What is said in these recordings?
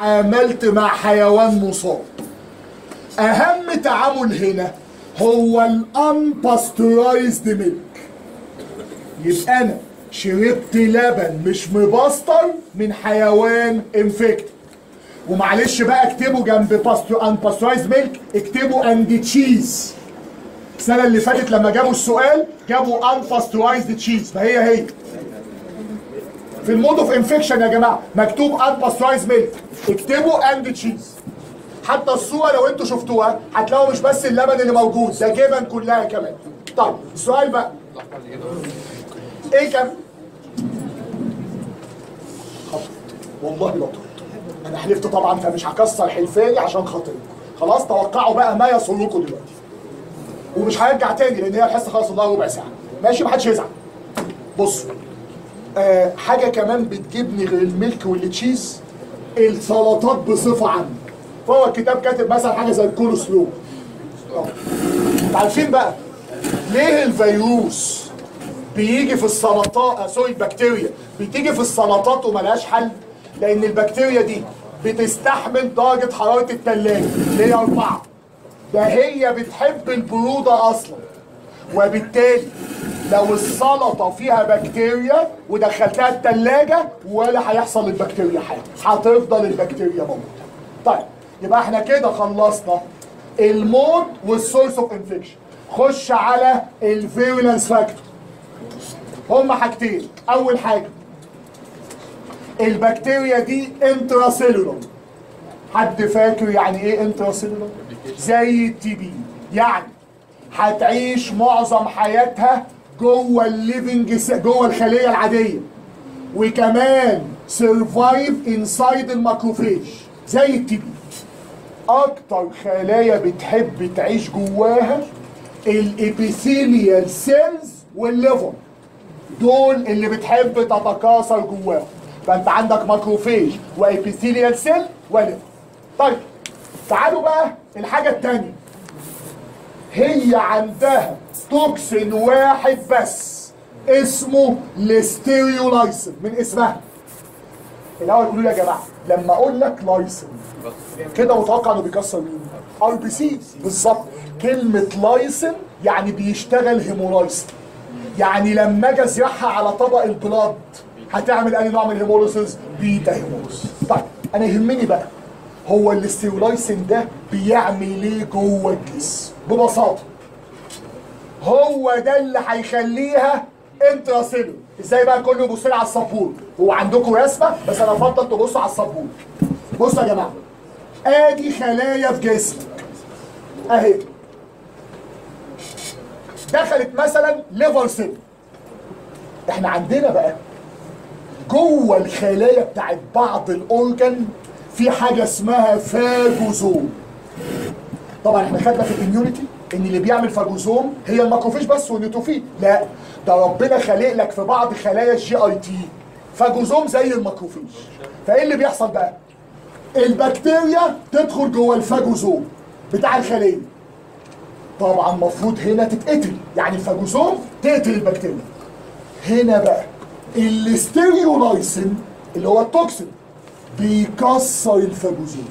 عاملت مع حيوان مصاب. أهم تعامل هنا هو ال unpasteurized milk. يبقى أنا شربت لبن مش مبستر من حيوان infected ومعلش بقى اكتبوا جنب pasteu- unpasteurized milk اكتبوا and cheese السنة اللي فاتت لما جابوا السؤال جابوا unpasteurized cheese فهي هي. في ال mode of infection يا جماعة. مكتوب unpasteurized milk اكتبوا and cheese حتى الصورة لو أنتوا شفتوها هتلاقوا مش بس اللبن اللي موجود ده جبن كلها كمان. طيب السؤال بقى. إيه كان؟ والله لا أنا حلفت طبعا فمش هكسر حلفاني عشان خاطركم خلاص توقعوا بقى ما يسركم دلوقتي. ومش هرجع تاني لأن هي الحصة خلاص الله ربع ساعة. ماشي؟ محدش يزعل. بصوا آه حاجة كمان بتجيبني غير ال milk وال cheese السلطات بصفة عامة. فهو الكتاب كاتب مثلا حاجة زي الكول سلو عارفين بقى؟ ليه الفيروس بيجي في السلطات آه sorry البكتيريا بتيجي في السلطات وملهاش حل؟ لأن البكتيريا دي بتستحمل درجة حرارة التلاجة. اللي هي أربعة؟ ده هي بتحب البرودة أصلا. وبالتالي لو السلطة فيها بكتيريا ودخلتها التلاجة ولا هيحصل للبكتيريا حاجة. هتفضل البكتيريا موجودة. طيب يبقى إحنا كده خلصنا ال mode وال source of infection. خش على ال virulence factor هما حاجتين. أول حاجة البكتيريا دي intracellular حد فاكر يعني إيه intracellular زي ال TB. يعني هتعيش معظم حياتها جوه ال living جوه الخلية العادية. وكمان survive inside ال macrophage زي ال TB أكتر خلايا بتحب تعيش جواها ال epithelial cells وال liver. دول اللي بتحب تتكاثر جواهم فأنت عندك macrophage و epithelial cell و liver. طيب تعالوا بقى الحاجة الثانية هي عندها toxin واحد بس اسمه listeriolysin من اسمها؟ الأول قولوا لي يا جماعة لما أقول لك lysin كده متوقع إنه بيكسر مين؟ RBC بالظبط. كلمة lysin يعني بيشتغل hemolysin يعني لما أجي ازرعها على طبق ال blood هتعمل أي نوع من ال hemolysis beta hemolysis طيب أنا يهمني بقى هو ال listeriolysin ده بيعمل إيه جوه الجسم؟ ببساطة. هو ده اللي هيخليها intracellular إزاي بقى كله يبص على السبورة؟ هو عندكم رسمة؟ بس أنا افضل تبصوا على السبورة. بصوا يا جماعة. آدي خلايا في جسمك أهي. دخلت مثلا liver cell. إحنا عندنا بقى جوه الخلايا بتاعت بعض ال organ في حاجة اسمها phagosome طبعا إحنا خدنا في ال immunity إن اللي بيعمل phagosome هي ال macrophage بس وال neutrophil لا ده ربنا خالق لك في بعض خلايا ال GIT phagosome زي ال macrophage فإيه اللي بيحصل بقى؟ البكتيريا تدخل جوه ال phagosome بتاع الخلية. طبعا المفروض هنا تتقتل. يعني ال phagosome تقتل البكتيريا. هنا بقى ال listeriolysin اللي هو ال toxin بيكسر ال phagosome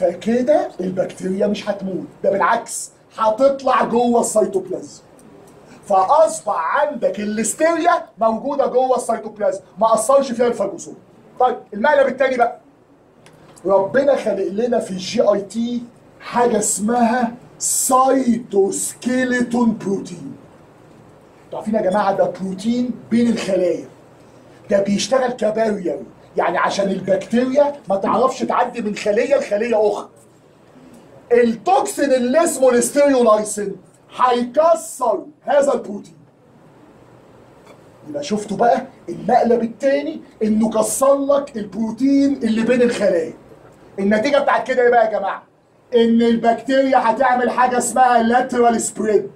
فكده البكتيريا مش هتموت ده بالعكس هتطلع جوه السيتوبلازم. فأصبح عندك الليستيريا موجودة جوه السيتوبلازم ما أثرش فيها ال phagosome طيب المقلب التاني بقى. ربنا خلق لنا في ال GIT حاجة اسمها cytoskeleton protein عارفين يا جماعة ده بروتين بين الخلايا. ده بيشتغل ك barrier يعني عشان البكتيريا ما تعرفش تعدي من خلية لخلية أخرى. ال toxin اللي اسمه ال listeriolysin هيكسر هذا البروتين. يبقى شفتوا بقى المقلب التاني إنه كسر لك البروتين اللي بين الخلايا. النتيجة بتاعت كده إيه بقى يا جماعة؟ إن البكتيريا هتعمل حاجة اسمها lateral spread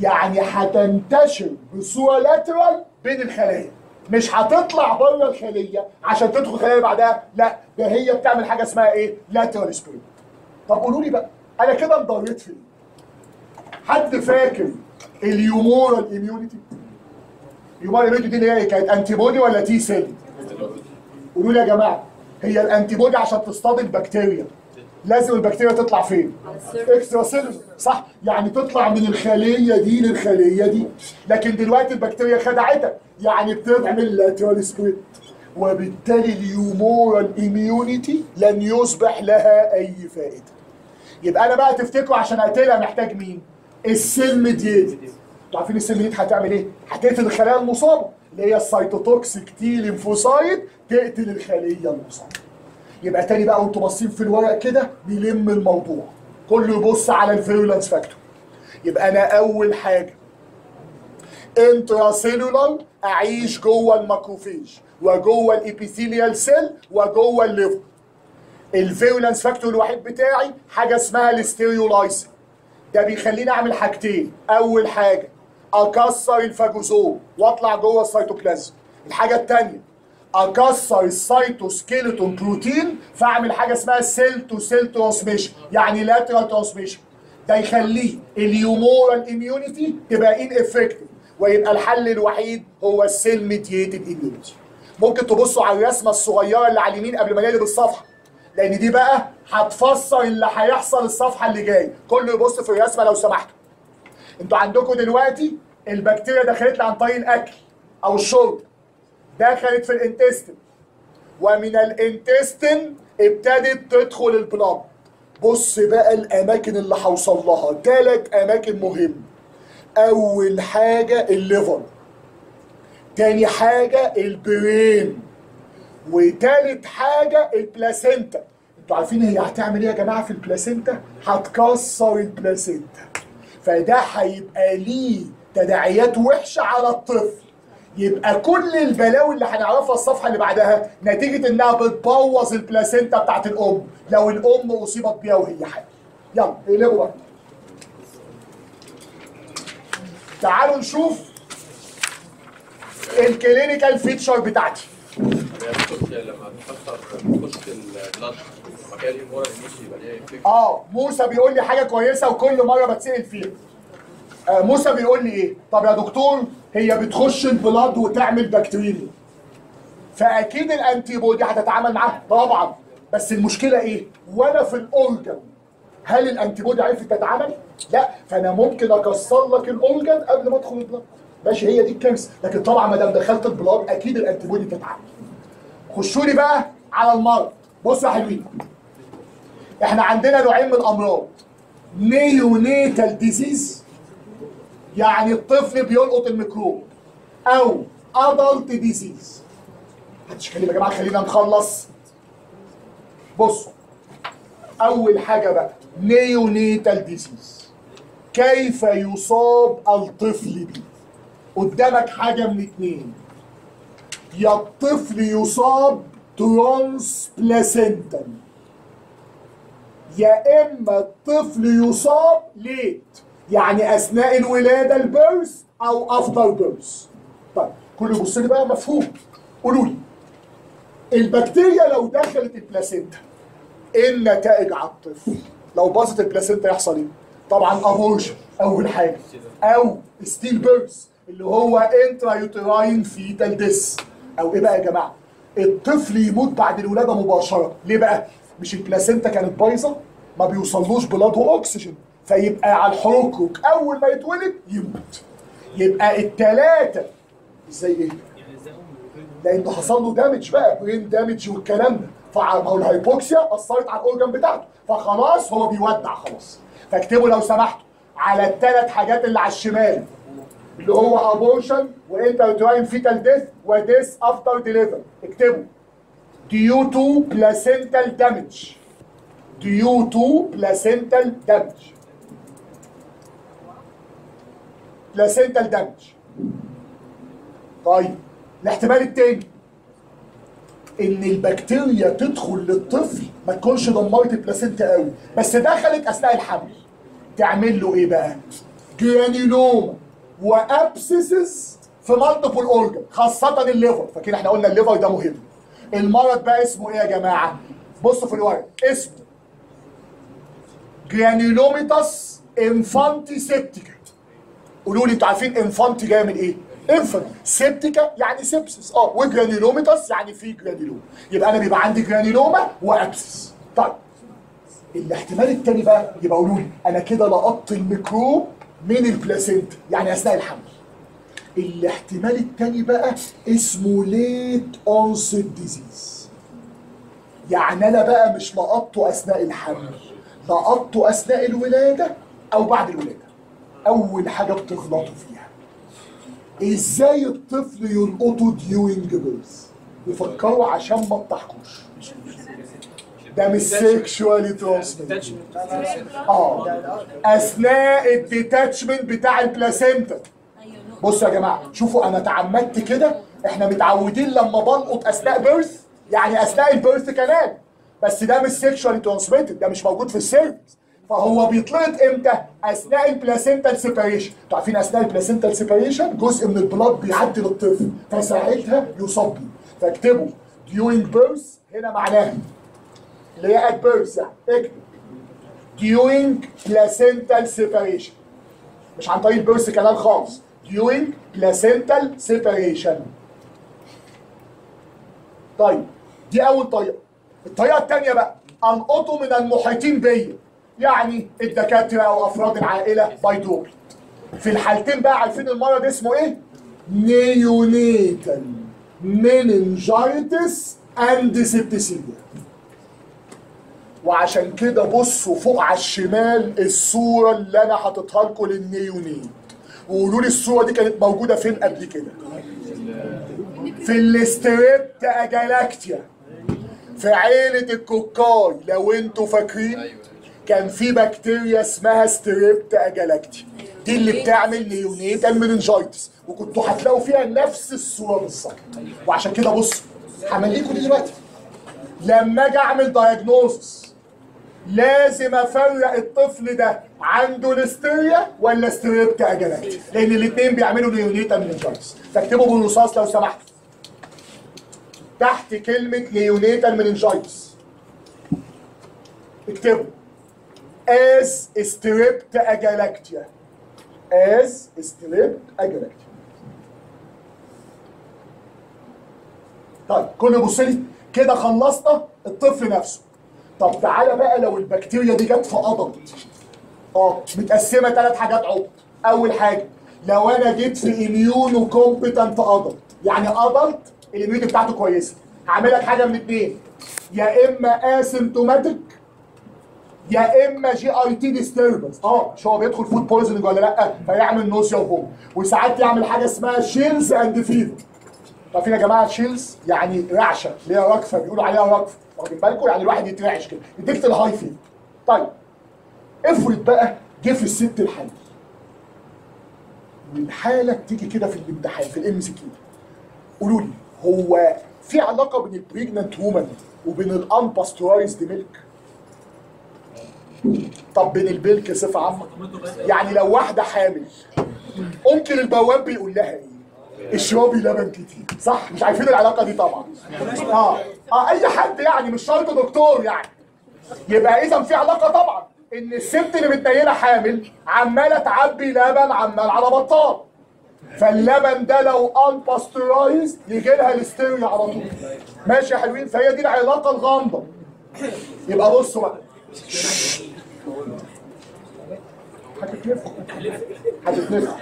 يعني هتنتشر بصورة lateral بين الخلايا. مش هتطلع بره الخلية عشان تدخل اللي بعدها. لا ده هي بتعمل حاجة اسمها إيه؟ lateral spread طب قولوا لي بقى أنا كده انضريت في إيه؟ حد فاكر ال humoral immunity ال humoral immunity دي اللي هي كانت antibody ولا T cell قولوا لي يا جماعة هي ال antibody عشان تصطاد البكتيريا. لازم البكتيريا تطلع فين؟ extracellular صح؟ يعني تطلع من الخلية دي للخلية دي. لكن دلوقتي البكتيريا خدعتك. يعني بتعمل spread وبالتالي ال humoral immunity لن يصبح لها أي فائدة. يبقى أنا بقى تفتكروا عشان أقتلها محتاج مين؟ ال cell mediated أنتوا عارفين ال cell mediated هتعمل إيه؟ هتقتل الخلايا المصابة اللي هي ال cytotoxic T lymphocyte تقتل الخلية المصابة. يبقى تاني بقى وانتوا باصين في الورق كده نلم الموضوع. كله يبص على ال virulence factor. يبقى أنا أول حاجة intracellular أعيش جوه ال macrophage وجوه ال epithelial cell وجوه ال liver. ال virulence factor الوحيد بتاعي حاجة اسمها ال listeriolysin ده بيخليني أعمل حاجتين. أول حاجة أكسر ال phagosome وأطلع جوه السيتوبلازم. الحاجة الثانية أكسر ال cytoskeleton protein فأعمل حاجة اسمها cell to cell transmission يعني lateral transmission ده يخليه ال humoral immunity تبقى ineffective ويبقى الحل الوحيد هو ال cell mediated immunity ممكن تبصوا على الرسمة الصغيرة اللي على اليمين قبل ما نقلب الصفحه لأن دي بقى هتفسر اللي هيحصل الصفحة اللي جاية. كله يبص في الرسمة لو سمحتوا. أنتوا عندكم دلوقتي البكتيريا دخلت لي عن طريق الأكل أو الشرب. دخلت في ال intestine. ومن ال intestine ابتدت تدخل ال blood. بص بقى الأماكن اللي هوصل لها. ثلاث أماكن مهمه أول حاجة ال liver. تاني حاجة ال brain. وتالت حاجة ال placenta. أنتوا عارفين هي هتعمل إيه يا جماعة في ال placenta؟ هتكسر ال placenta. فده هيبقى ليه تداعيات وحشة على الطفل. يبقى كل البلاوي اللي هنعرفها الصفحة اللي بعدها نتيجة إنها بتبوظ ال placenta بتاعت الأم. لو الأم أصيبت بيها وهي حامل يلا اقلبوا بقى. تعالوا نشوف ال clinical feature بتاعتي. آه موسى بيقول لي حاجة كويسة وكل مرة بتسال فيها آه موسى بيقول لي إيه؟ طب يا دكتور هي بتخش ال blood وتعمل bacteremia فأكيد ال antibody هتتعامل معاها. طبعا. بس المشكلة إيه؟ وأنا في ال organ هل ال antibody عرفت تتعامل؟ لا فأنا ممكن أكسر لك ال organ قبل ما ادخل ال blood ماشي هي دي الكارثه لكن طبعا ما دام دخلت ال blood أكيد ال antibody تتعامل خشوا لي بقى على المرض. بصوا يا حلوين. إحنا عندنا نوعين من الأمراض. neonatal disease يعني الطفل بيلقط الميكروب. أو adult disease هتشكلم يا جماعة خلينا نخلص. بصوا أول حاجة بقى neonatal disease كيف يصاب الطفل بيه قدامك حاجة من اتنين. يا الطفل يصاب transplacental يا إما الطفل يصاب late يعني أثناء الولادة ال birth أو after birth طيب كله يبص لي بقى مفهوم. قولوا لي البكتيريا لو دخلت ال placenta إيه النتائج على الطفل؟ لو باظت ال placenta يحصل إيه؟ طبعا abortion اول حاجة أو stillbirth اللي هو intrauterine fetal death. أو إيه بقى يا جماعة؟ الطفل يموت بعد الولادة مباشرة. ليه بقى؟ مش ال placenta كانت بايظة؟ ما بيوصلوش blood وأكسجين. فيبقى على الحركرك أول ما يتولد يموت. يبقى التلاتة إزاي إيه؟ لأنه حصل له damage بقى. brain damage والكلام ده. فما هو أثرت على ال organ بتاعته. فخلاص هو بيودع خلاص. فاكتبوا لو سمحتوا على الثلاث حاجات اللي على الشمال. اللي هو abortion و intrauterine fetal death و death after delivery. اكتبوا. Due to placental damage? Due to placental damage? Placental damage. طيب. الاحتمال التاني. إن البكتيريا تدخل للطفل ما تكونش دمرت ال placenta قوي. بس دخلت أثناء الحمل. تعمل له إيه بقى؟ granuloma و abscesses في multiple organ خاصة ال liver. فاكرين إحنا قلنا ال liver ده مهم. المرض بقى اسمه إيه يا جماعة؟ بصوا في الورق. اسمه granulomatosis infantiseptica قولوا لي أنتوا عارفين infanti جاية من إيه؟ infant septica يعني sepsis آه و granulomatosis يعني في granuloma يبقى أنا بيبقى عندي granuloma و abscess طيب الاحتمال التاني بقى يبقى قولوا لي أنا كده لقطت الميكروب من ال placenta يعني اثناء الحمل. الاحتمال التاني بقى اسمه late onset disease يعني أنا بقى مش لقطته اثناء الحمل لقطته اثناء الولاده أو بعد الولاده. اول حاجة بتغلطوا فيها. إزاي الطفل يلقطه during birth يفكروا عشان ما تضحكوش. ده مش sexually transmitted آه. أثناء ال detachment بتاع ال placenta. بصوا يا جماعة شوفوا أنا تعمدت كده إحنا متعودين لما بلقط أثناء birth يعني أثناء ال birth كمان. بس ده مش sexually transmitted ده مش موجود في ال cervix فهو بيتلقط إمتى؟ أثناء ال placental separation، أنتوا عارفين أثناء ال placental separation جزء من ال blood بيعدي للطفل فساعتها يصاب فاكتبوا. During birth هنا معناها اللي هي at birth. اكتب. During placental separation. مش عن طريق ال birth canal خالص. During placental separation. طيب دي أول طريقة. الطريقة الثانية بقى. القطه من المحيطين بيا. يعني الدكاترة أو أفراد العائلة by droplet في الحالتين بقى عارفين المرض اسمه إيه؟ neonatal meningitis and septicemia وعشان كده بصوا فوق على الشمال الصورة اللي أنا حاططها لكم لل neonate وقولوا لي الصورة دي كانت موجودة فين قبل كده؟ في ال strept agalactiae. في عيلة ال cocci لو أنتوا فاكرين. كان في بكتيريا اسمها strept agalactiae دي اللي بتعمل neonatal meningitis وكنتوا هتلاقوا فيها نفس الصورة بالظبط. وعشان كده بصوا دي دلوقتي. لما أجي أعمل diagnosis لازم أفرق الطفل ده عنده ليستيريا ولا strept agalactiae لأن الاثنين بيعملوا neonatal meningitis فاكتبوا بالرصاص لو سمحتوا. تحت كلمة neonatal meningitis اكتبوا. As strept agalactiae as strept agalactiae طيب كل بص لي كده خلصنا الطفل نفسه. طب تعالى بقى لو البكتيريا دي جت في قضب. آه متقسمة ثلاث حاجات عبط أول حاجة لو أنا جيت في immunocompetent adult يعني adult ال immunity بتاعته كويسة. هعمل لك حاجة من اتنين. يا إما asymptomatic يا إما GIT disturbance آه مش هو بيدخل food poisoning ولا لأ؟ فيعمل nausea و vomiting. وساعات يعمل حاجة اسمها chills and fever عارفين يا جماعة chills يعني رعشة اللي هي رجفة بيقولوا عليها رجفة واخدين بالكم؟ يعني الواحد يترعش كده. يديك ال high fever طيب افرض بقى جه في الست الحامل والحاله بتيجي كده في الامتحان في ال MCQ قولوا لي هو في علاقة بين ال pregnant woman وبين ال unpasteurized milk طب بين ال milk صفه عامه يعني لو واحدة حامل ممكن البواب بيقول لها إيه؟ اشربي لبن كتير. صح؟ مش عارفين العلاقة دي طبعا. آه. آه أي حد يعني مش شرط دكتور يعني. يبقى اذا في علاقة طبعا. إن الست اللي متنيلة حامل عمالة تعب لبن عمال على بطال. فاللبن ده لو unpasteurized يجي لها الهستيريا على طول. ماشي يا حلوين؟ فهي دي العلاقة الغامضة. يبقى بصوا بقى. هتتنفخ. هتتنفخ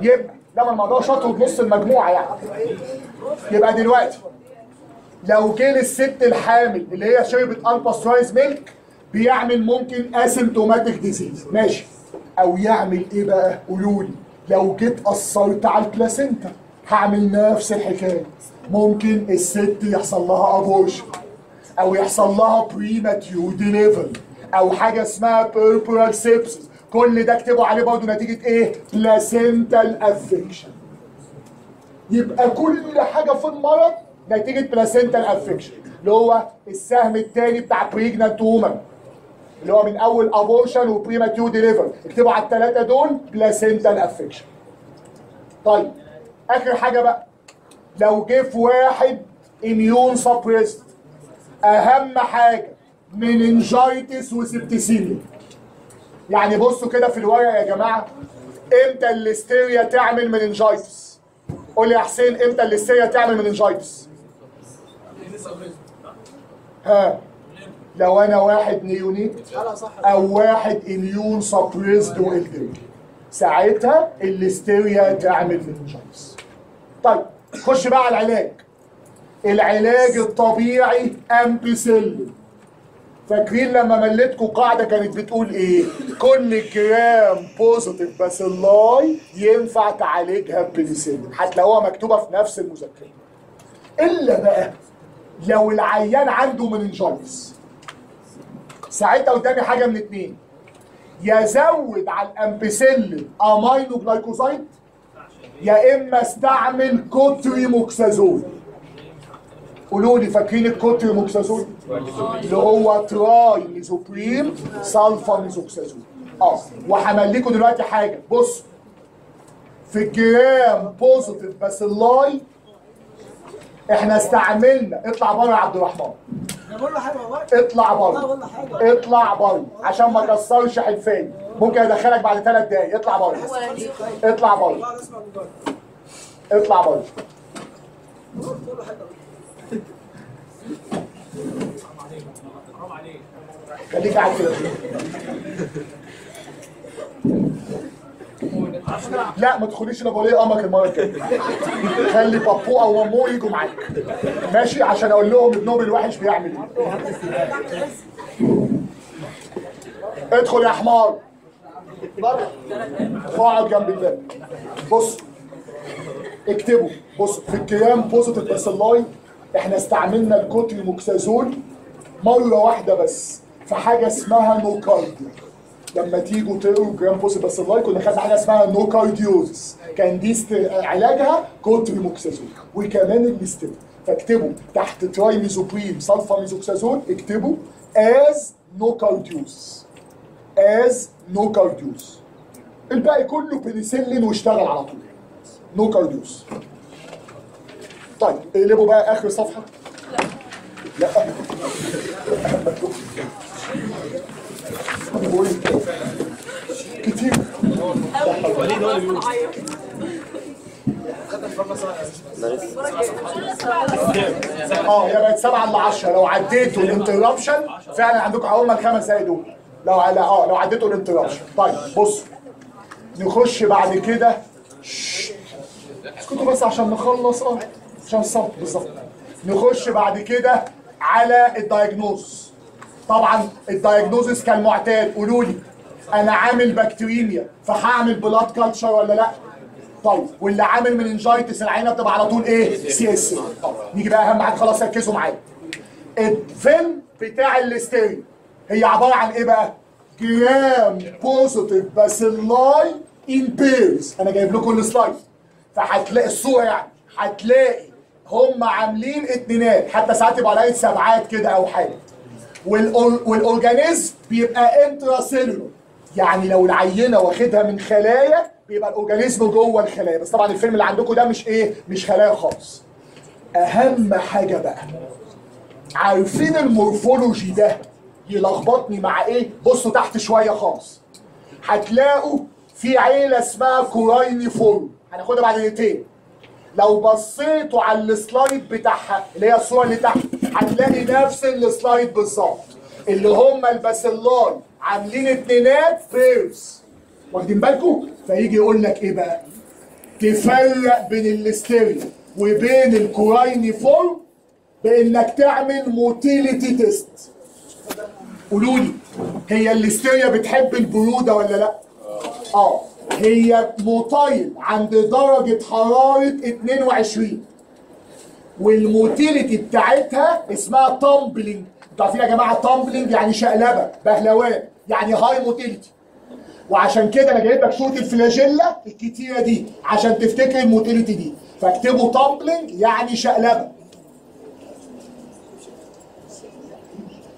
يبقى لما الموضوع شاطر بنص المجموعة يعني. يبقى دلوقتي لو جه للست الحامل اللي هي شربت unpasteurized milk بيعمل ممكن asymptomatic disease ماشي. أو يعمل إيه بقى؟ قولوا لي. لو جيت أثرت على ال placenta هعمل نفس الحكاية. ممكن الست يحصل لها abortion أو يحصل لها premature delivery أو حاجة اسمها puerperal sepsis كل ده اكتبوا عليه برضه نتيجة إيه؟ placental infection يبقى كل حاجة في المرض نتيجة placental infection اللي هو السهم الثاني بتاع pregnant woman اللي هو من أول abortion و premature delivery اكتبوا على الثلاثه دول placental infection طيب آخر حاجة بقى. لو جه في واحد immunosuppressed أهم حاجة meningitis و septicemia يعني بصوا كده في الورقه يا جماعة. إمتى الليستيريا تعمل meningitis قول لي يا حسين إمتى الليستيريا تعمل meningitis ها؟ لو أنا واحد neonate أو واحد immunosuppressed و elderly ساعتها الليستيريا تعمل meningitis طيب خش بقى على العلاج. العلاج الطبيعي امبيسيلين فاكرين لما مليتكم قاعدة كانت بتقول إيه؟ كل gram positive bacilli ينفع تعالجها ببنسلين هتلاقوها مكتوبة في نفس المذكرة. إلا بقى لو العيان عنده meningitis ساعتها قدامي حاجة من اتنين. يزود على ال ampicillin aminoglycoside يا إما استعمل قولوا لي فاكرين ال co-trimoxazole اللي هو trimethoprim sulfamethoxazole آه وهمليكوا دلوقتي حاجة بص في ال gram positive bacilli إحنا استعملنا اطلع بره يا عبد الرحمن اطلع بره اطلع بره عشان ما تكسرش حلفاني ممكن ادخلك بعد ثلاث دقايق اطلع بره اطلع بره اطلع بره بقول له حاجة خليك قاعد كده لا ما تدخليش أنا بقول إيه امرك المره الجايه خلي أو مامو يجوا معاك. ماشي؟ عشان أقول لهم ابنهم الوحش بيعمل إيه. ادخل يا حمار. اقعد جنب الباب. بص اكتبوا بص في ال gram positive bacilli إحنا استعملنا ال co-trimoxazole مرة واحدة بس. في حاجة اسمها Nocardia لما تيجوا تقروا gram positive bacilli كنا خدنا حاجة اسمها nocardiosis كان دي است- علاجها co-trimoxazole وكمان الاستيم فاكتبوا تحت تراي ميزوبريم سلفا ميزوكسازول اكتبوا از نوكارديوز از نوكارديوز الباقي كله بنسلين واشتغل على طول. نو كارديوس طيب اقلبوا بقى آخر صفحة. لا. قول. كتير آه هي بقت 7 ل 10 لو عديتوا ال interruption فعلا عندكم هم الخمس دقايق دول لو لا آه لو عديتوا ال interruption. طيب بصوا نخش بعد كده. اسكتوا بس عشان نخلص آه عشان الصمت بالظبط. نخش بعد كده على ال diagnosis. طبعا ال diagnosis كالمعتاد قولوا لي أنا عامل bacteremia فهعمل blood culture ولا لأ؟ طيب واللي عامل meningitis العينة بتبقى على طول إيه؟ CSF نيجي بقى أهم حاجة خلاص ركزوا معايا. الفيلم بتاع الاستيريو هي عبارة عن إيه بقى؟ gram positive bacilli in pairs أنا جايب لكم ال slide فهتلاقي الصورة يعني هتلاقي هم عاملين اتنينات. حتى ساعات يبقى على سبعات كده أو حاجة. وال organism بيبقى intracellular يعني لو العينة واخدها من خلايا بيبقى ال organism جوه الخلايا. بس طبعا الفيلم اللي عندكم ده مش إيه؟ مش خلايا خالص. أهم حاجة بقى عارفين ال morphology ده يلخبطني مع إيه؟ بصوا تحت شوية خالص. هتلاقوا في عيلة اسمها coryneform هناخدها بعد دقيقتين. لو بصيتوا على ال slide بتاعها اللي هي الصورة اللي تحت هتلاقي نفس ال slide بالظبط. اللي هم ال bacilli عاملين اتنينات pairs واخدين بالكم؟ فيجي يقول لك إيه بقى؟ تفرق بين الاستيريا وبين ال coryneform بإنك تعمل motility test. قولوا لي هي الاستيريا بتحب البرودة ولا لأ؟ آه. هي motile عند درجة حرارة 22 وال motility بتاعتها اسمها tumbling أنتوا عارفين يا جماعة tumbling يعني شقلبة بهلوان يعني high motility وعشان كده أنا جايب لك صورة ال flagella الكتيرة دي عشان تفتكر ال motility دي. فاكتبوا tumbling يعني شقلبة.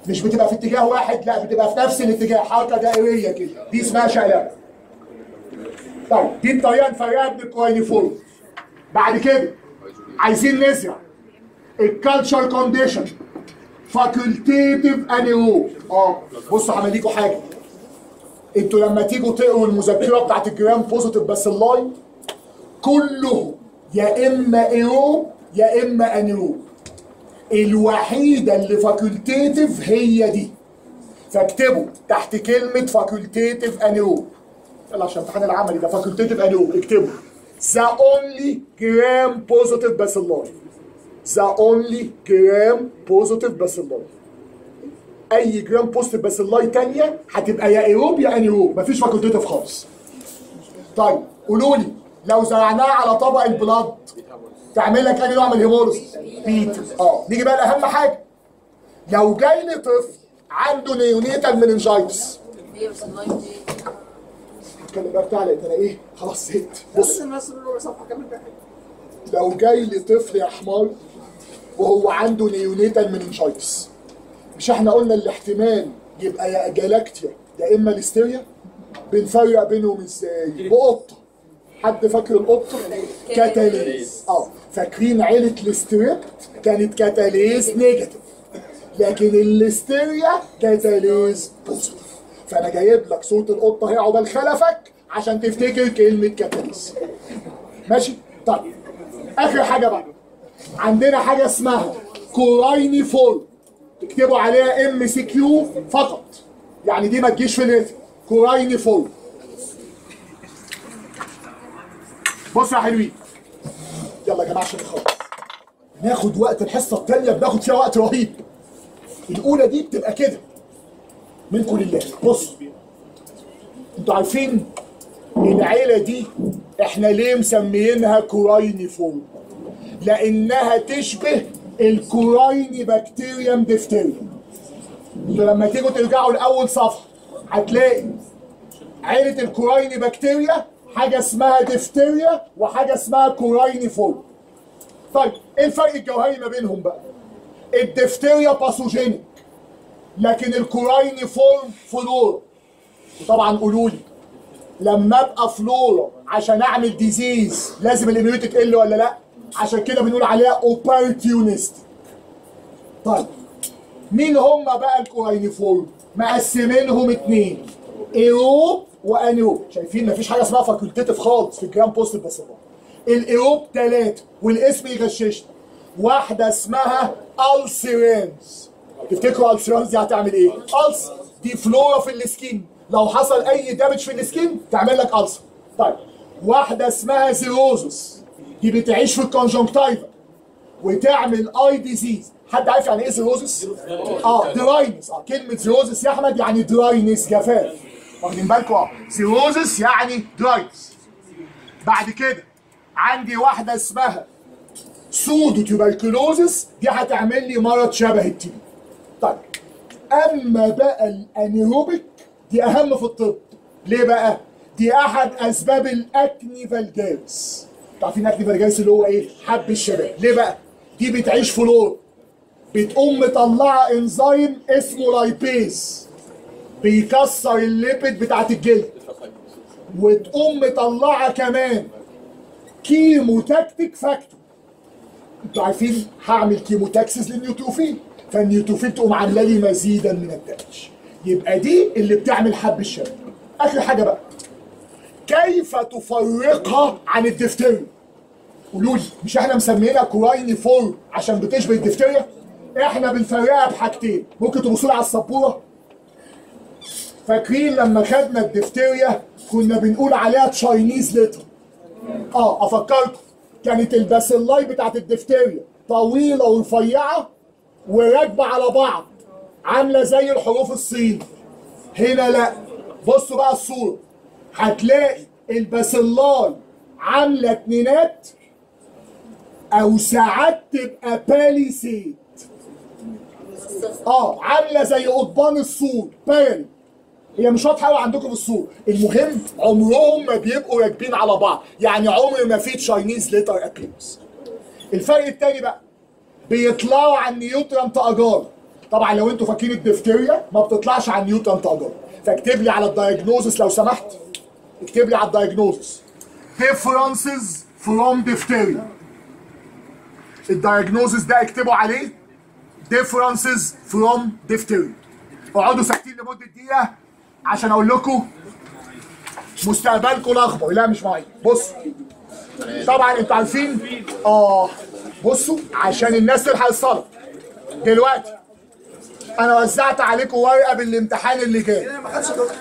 مش بتبقى في اتجاه واحد لا بتبقى في نفس الاتجاه حركة دائرية كده. دي اسمها شقلبة. طيب. دي الطريقة نفرقها من ال coryneform بعد كده عايزين نزرع ال culture condition facultative anaerobe آه. بصوا هعمل لكم حاجة. أنتوا لما تيجوا تقروا المذكرة بتاعت ال gram positive bacilli كلهم يا إما aerobe يا إما anaerobe الوحيدة اللي facultative هي دي. فاكتبوا تحت كلمة facultative anaerobe يلا عشان امتحان العملي ده facultative anaerobe اكتبوا the only gram positive bacilli the only gram positive bacilli أي gram positive bacilli تانية هتبقى يا aerobe يا anaerobe مفيش facultative خالص. طيب قولوا لي لو زرعناها على طبق ال blood تعمل لك انهي نوع من ال hemolysis beta آه نيجي بقى لأهم حاجة. لو جاي لي طفل عنده neonatal meningitis هي bacilli دي اتكلم بقى بتاع لقيت أنا إيه خلاص زهقت. بص الناس اللي صفحة كمل بقى لو جاي لي طفل يا حمار وهو عنده neonatal meningitis مش إحنا قلنا الاحتمال يبقى يا agalactiae يا إما ليستيريا بنفرق بينهم إزاي؟ بقطة. حد فاكر القطة؟ كاتاليز. آه فاكرين عيلة ال strept كانت catalase negative. لكن ال Listeria catalase positive فأنا جايب لك صورة القطة هي عقبال خلفك عشان تفتكر كلمة كاتاليز ماشي؟ طيب. آخر حاجة بقى. عندنا حاجة اسمها coryneform تكتبوا عليها MCQ فقط. يعني دي ما تجيش في ال written. coryneform بصوا يا حلوين. يلا يا جماعة عشان نخلص. ناخد وقت الحصة الثانية بناخد فيها وقت رهيب. الأولى دي بتبقى كده. منكم لله بصوا أنتوا عارفين العيلة دي إحنا ليه مسميينها coryneform لأنها تشبه ال Corynebacterium أنتوا لما تيجوا ترجعوا لأول صفحة هتلاقي عيلة ال Corynebacteria حاجة اسمها ديفتيريا وحاجة اسمها coryneform طيب إيه الفرق الجوهري ما بينهم بقى؟ الديفتيريا pathogenic لكن ال coryneform flora. وطبعا قولوا لي لما أبقى فلورا عشان أعمل disease لازم ال immunity تقل ولا لأ؟ عشان كده بنقول عليها opportunist طيب مين هم بقى ال coryneform مقسمينهم اتنين aerobe و anaerobe شايفين مفيش حاجة اسمها facultative خالص في ال gram positive بس ال aerobe ثلاثة والاسم يغششنا واحدة اسمها ulcerans تفتكروا ال ulcerans هتعمل إيه؟ ulcer دي فلورا في ال skin. لو حصل أي damage في ال skin تعمل لك ulcer طيب. واحدة اسمها xerosis دي بتعيش في ال conjunctiva وتعمل eye disease حد عارف يعني إيه xerosis؟ آه dryness آه كلمة xerosis يا أحمد يعني dryness جفاف. واخدين بالكم؟ آه xerosis يعني dryness بعد كده عندي واحدة اسمها pseudotuberculosis دي هتعمل لي مرض شبه ال TB طيب أما بقى ال anaerobic دي أهم في الطب. ليه بقى؟ دي أحد أسباب ال acne vulgaris عارفين acne vulgaris اللي هو إيه؟ حب الشباب ليه بقى؟ دي بتعيش فلور بتقوم مطلعة إنزيم اسمه lipase. بيكسر ال lipid بتاعت الجلد. وتقوم مطلعة كمان chemotactic factor. أنتوا عارفين هعمل chemotaxis لل neutrophil فال neutrophil تقوم عامله لي مزيدا من ال damage يبقى دي اللي بتعمل حب الشباب. آخر حاجة بقى. كيف تفرقها عن الدفتريا قولوا لي مش إحنا مسمينها coryneform عشان بتشبه الدفتريا إحنا بنفرقها بحاجتين. ممكن تبصوا على السبورة؟ فاكرين لما خدنا الدفتريا كنا بنقول عليها Chinese letter آه أفكركم. كانت ال bacilli بتاعت الدفتريا طويلة ورفيعة وراكبه على بعض عاملة زي الحروف الصين. هنا لا. بصوا بقى الصورة. هتلاقي ال bacilli عاملة اتنينات أو ساعات تبقى palisade آه عاملة زي قضبان السور palisade هي مش واضحة قوي عندكم في الصورة. المهم عمرهم ما بيبقوا راكبين على بعض. يعني عمر ما في Chinese letter appearance الفرق التاني بقى. بيطلعوا على nutrient agar طبعا لو أنتوا فاكرين الدفتيريا ما بتطلعش على nutrient agar فاكتب لي على ال diagnosis لو سمحت. اكتب لي على ال diagnosis. Differences from diphtheria. ال diagnosis ده اكتبوا عليه. Differences from diphtheria. اقعدوا ساكتين لمدة دقيقة عشان أقول لكم مستقبلكم الاخضر لا مش معين بص. طبعا أنتوا عارفين؟ آه. بصوا عشان الناس تلحق الصلاة. دلوقتي أنا وزعت عليكم ورقة بالامتحان اللي جاي.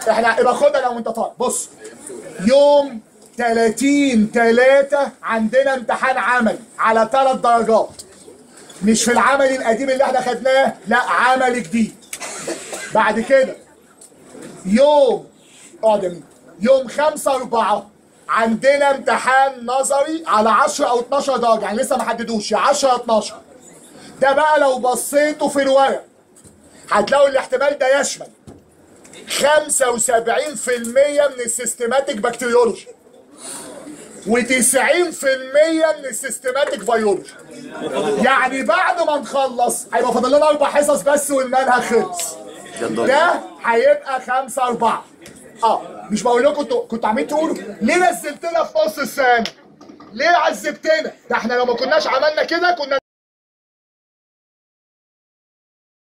إحنا يبقى خدها لو أنت طالب. بص يوم 30 3 عندنا امتحان عملي على ثلاث درجات. مش في العمل القديم اللي إحنا خدناه لا عمل جديد. بعد كده يوم اقعد يوم 5 4 عندنا امتحان نظري على 10 أو 12 درجة يعني لسه ما حددوش يا 10 12 ده بقى لو بصيتوا في الورق هتلاقوا الامتحان ده يشمل 75% من ال systematic bacteriology و90% من ال systematic virology. يعني بعد ما نخلص هيبقى فاضل لنا أربع حصص بس والمنهج خلص. ده هيبقى خمسة أربعة. آه مش بقول لكم كنتوا كنتوا عاملين تقولوا ليه نزلتنا في نص السنة؟ ليه عذبتنا؟ ده إحنا لو ما كناش عملنا كده كنا